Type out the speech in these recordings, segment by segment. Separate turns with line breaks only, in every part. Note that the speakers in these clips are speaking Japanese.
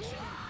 Wow!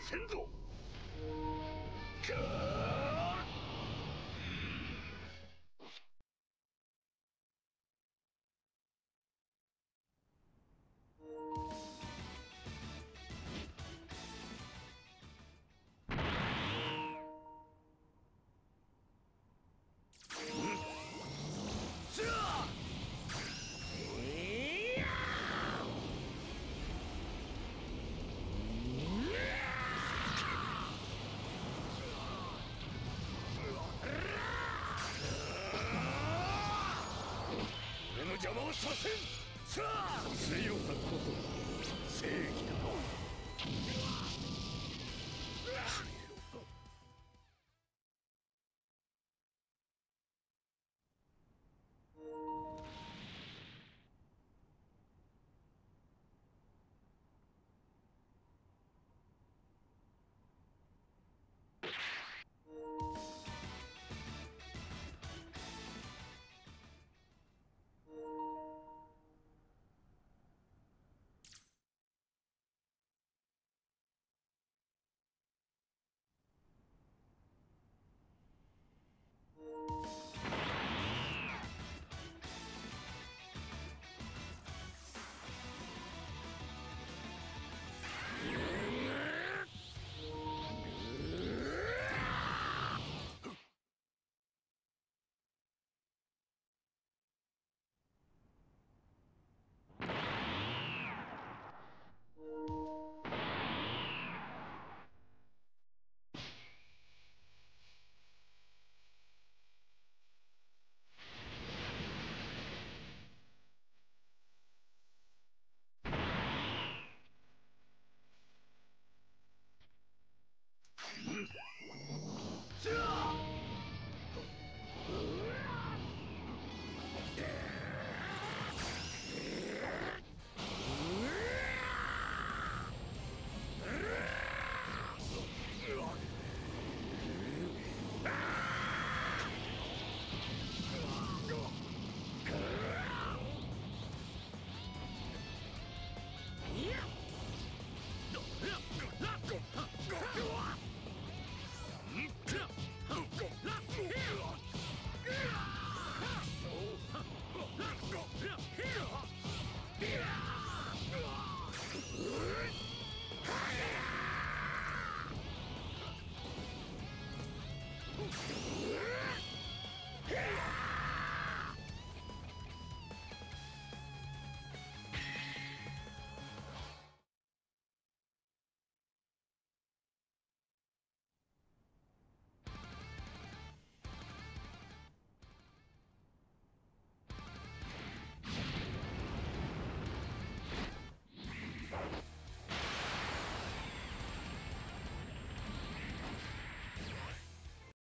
神座这強さこそ正義だ。